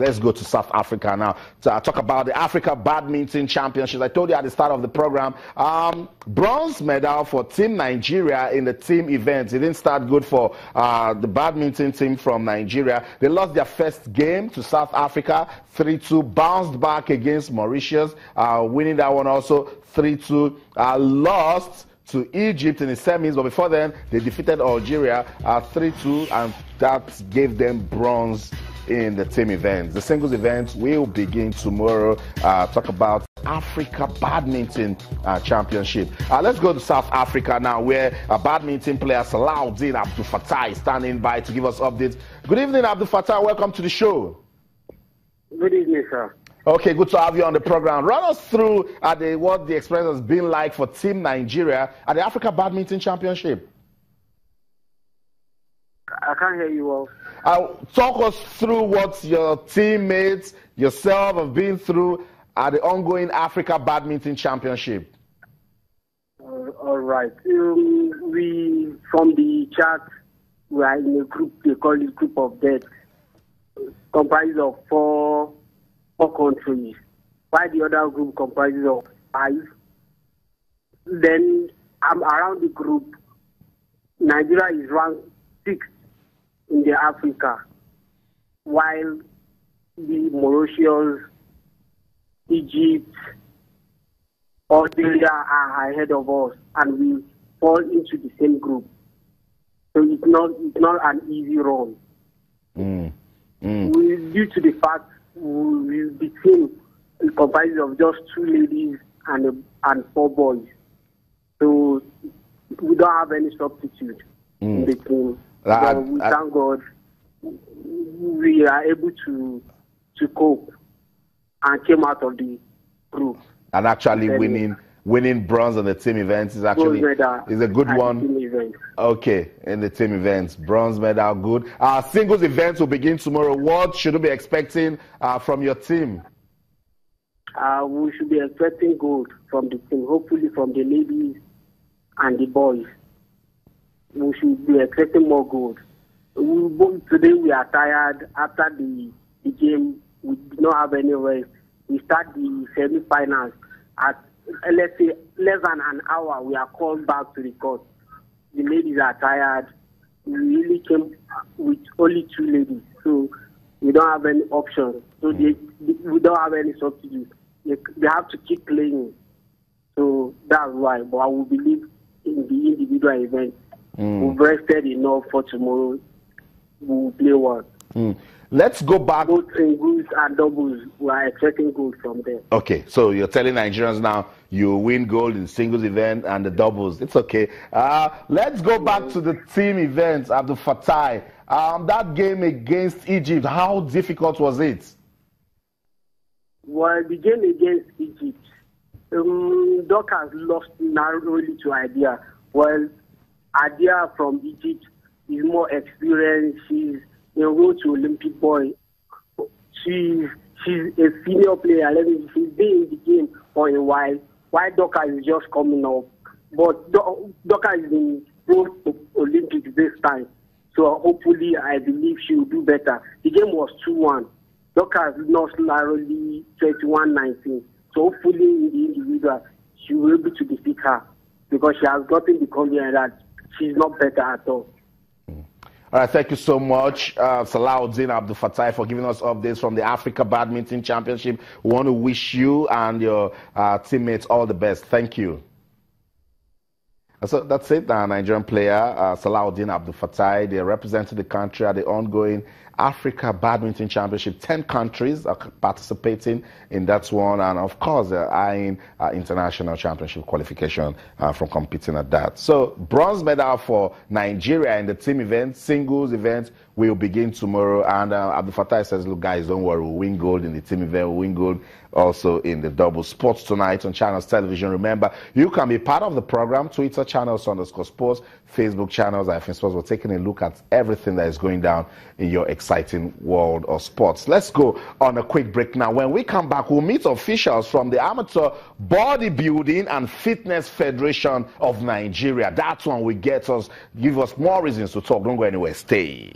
Let's go to South Africa now to uh, talk about the Africa Badminton Championships. I told you at the start of the program, um, bronze medal for Team Nigeria in the team event. It didn't start good for uh, the badminton team from Nigeria. They lost their first game to South Africa 3 2, bounced back against Mauritius, uh, winning that one also 3 2, uh, lost to Egypt in the semis, but before then, they defeated Algeria 3 2, and that gave them bronze in the team events. The singles event will begin tomorrow. Uh, talk about Africa Badminton uh, Championship. Uh, let's go to South Africa now, where a badminton player Salahuddin Abdul Fattah is standing by to give us updates. Good evening, Abdul Fattah. Welcome to the show. Good evening, sir. Okay, good to have you on the program. Run us through uh, the, what the experience has been like for Team Nigeria at the Africa Badminton Championship. I can't hear you well. Uh, talk us through what your teammates, yourself have been through at the ongoing Africa Badminton Championship. Uh, all right. Um, we, from the chat, we are in a group, they call it Group of Death, comprised of four, four countries, while the other group comprises of five. Then I'm around the group. Nigeria is ranked sixth in the Africa, while the Mauritius, Egypt, Australia are ahead of us, and we fall into the same group. So it's not it's not an easy run. Mm. Mm. We, due to the fact we, is comprised of just two ladies and and four boys, so we don't have any substitute mm. in the team. I, we thank God we are able to to cope and came out of the group. And actually winning winning bronze on the team events is actually is a good one. Okay, in the team events, bronze medal, good. Our singles events will begin tomorrow. What should we be expecting uh, from your team? Uh, we should be expecting gold from the team, hopefully from the ladies and the boys we should be expecting more goals. We, today we are tired. After the, the game, we did not have any rest. We start the semi-finals at let's say less than an hour. We are called back to the court. The ladies are tired. We really came with only two ladies, so we don't have any options. So they, we don't have any substitutes. They, they have to keep playing. So that's why. But I will believe in the individual event Mm. We've rested enough for tomorrow. We'll play one. Mm. Let's go back. Both singles and doubles, we are expecting gold from them. Okay, so you're telling Nigerians now you win gold in singles event and the doubles. It's okay. Uh, let's go back to the team events at the Fatai. Um, that game against Egypt, how difficult was it? Well, the game against Egypt, um, Dorcas has lost narrowly to idea. Well, Adia from Egypt is more experienced. She's a road to Olympic boy. She's she's a senior player. Let me, she's been in the game for a while. While Dorcas is just coming up, but Dorcas is in both Olympics this time. So hopefully, I believe she will do better. The game was 2-1. Dorcas has lost narrowly 21-19. So hopefully, in the individual, she will be able to defeat her because she has gotten the confidence that she's not better at all. All right, thank you so much, uh, Salahuddin Abdul Fattah, for giving us updates from the Africa Badminton Championship. We want to wish you and your uh, teammates all the best. Thank you. So that's it. Uh, Nigerian player uh, Salahuddin Abdul Fattah, they represented the country at the ongoing Africa Badminton Championship. 10 countries are participating in that one, and of course, they're eyeing uh, international championship qualification uh, from competing at that. So, bronze medal for Nigeria in the team event, singles event will begin tomorrow. And uh, Abdul Fattah says, Look, guys, don't worry, we'll win gold in the team event, we'll win gold also in the double sports tonight on Channels Television. Remember, you can be part of the program, Twitter channels underscore sports, Facebook channels, I think sports. We're taking a look at everything that is going down in your exciting world of sports. Let's go on a quick break now. When we come back, we'll meet officials from the Amateur Bodybuilding and Fitness Federation of Nigeria. That's when we get us, give us more reasons to talk. Don't go anywhere. Stay.